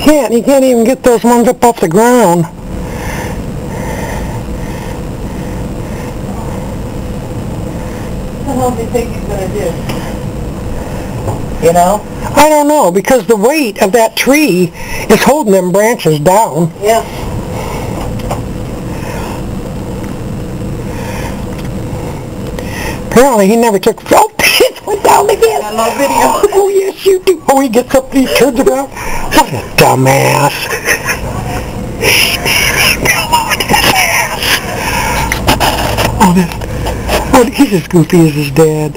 can't. He can't even get those ones up off the ground. What the hell do you think he's gonna do? You know? I don't know, because the weight of that tree is holding them branches down. Yeah. Apparently he never took, oh, it went down again. I love video. Oh, yes, you do. Oh, he gets up and he turns around. A dumbass. Oh, this, he's as goofy as his dad.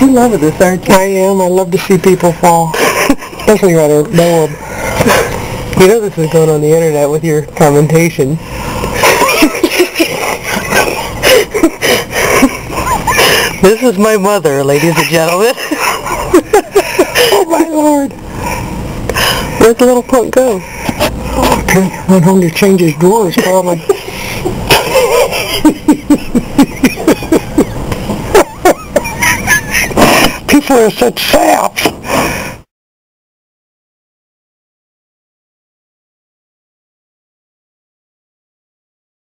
You love this, aren't you? I am. I love to see people fall, especially when I know 'em. You know this is going on the internet with your commentation. this is my mother, ladies and gentlemen. Oh, my Lord. Where'd the little punk go? Okay. Went home to change his drawers, probably. People are such saps.